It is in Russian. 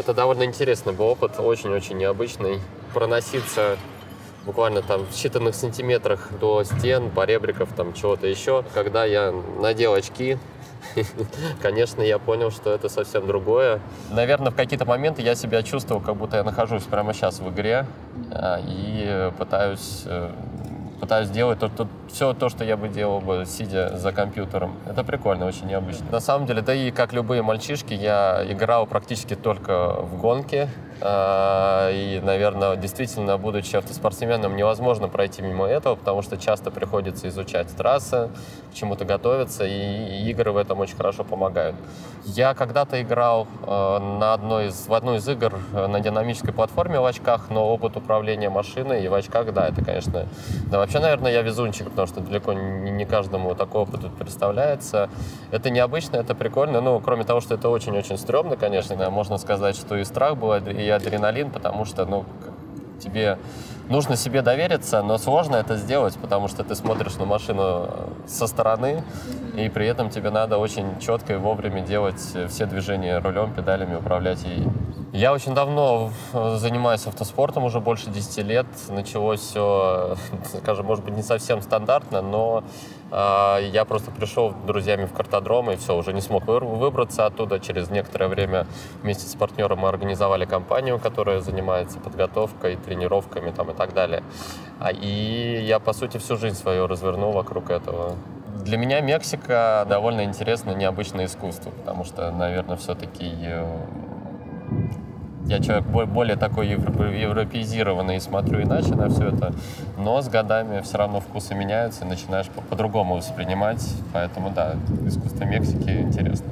Это довольно интересный был опыт, очень-очень необычный. Проноситься буквально там в считанных сантиметрах до стен, поребриков, там чего-то еще. Когда я надел очки, конечно, я понял, что это совсем другое. Наверное, в какие-то моменты я себя чувствовал, как будто я нахожусь прямо сейчас в игре а, и пытаюсь э, пытаюсь делать то, то, все то, что я бы делал бы, сидя за компьютером. Это прикольно, очень необычно. На самом деле, да и как любые мальчишки, я играл практически только в гонки. А, и, наверное, действительно, будучи автоспортсменом, невозможно пройти мимо этого, потому что часто приходится изучать трассы, к чему-то готовиться, и игры в этом очень хорошо помогают. Я когда-то играл э, на одной из, в одной из игр э, на динамической платформе в очках, но опыт управления машиной и в очках, да, это, конечно... Да, вообще, наверное, я везунчик, потому что далеко не, каждому такой опыт представляется. Это необычно, это прикольно. Ну, кроме того, что это очень-очень стрёмно, конечно, можно сказать, что и страх был, и адреналин, потому что, ну, тебе нужно себе довериться, но сложно это сделать, потому что ты смотришь на машину со стороны, и при этом тебе надо очень четко и вовремя делать все движения рулем, педалями, управлять ей. Я очень давно занимаюсь автоспортом, уже больше 10 лет. Началось все, скажем, может быть, не совсем стандартно, но э, я просто пришел друзьями в картодром и все, уже не смог выбраться оттуда. Через некоторое время вместе с партнером мы организовали компанию, которая занимается подготовкой, тренировками там, и так далее. А, и я, по сути, всю жизнь свою развернул вокруг этого. Для меня Мексика довольно интересное, необычное искусство, потому что, наверное, все-таки э, я человек более такой европеизированный смотрю иначе на все это, но с годами все равно вкусы меняются и начинаешь по-другому воспринимать, поэтому да, искусство Мексики интересно.